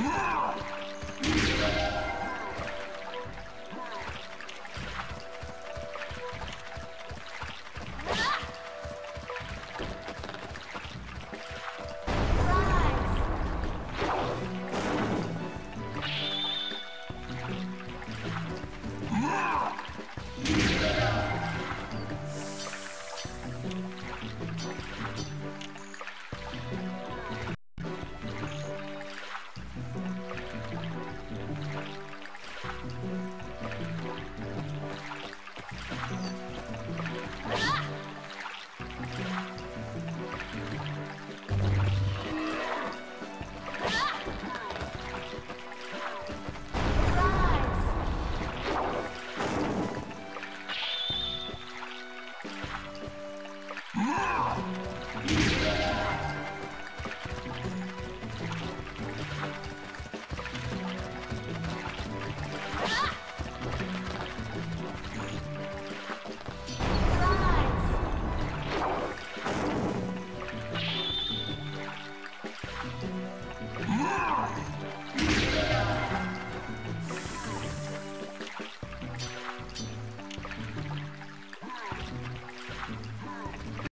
Ah! Yeah.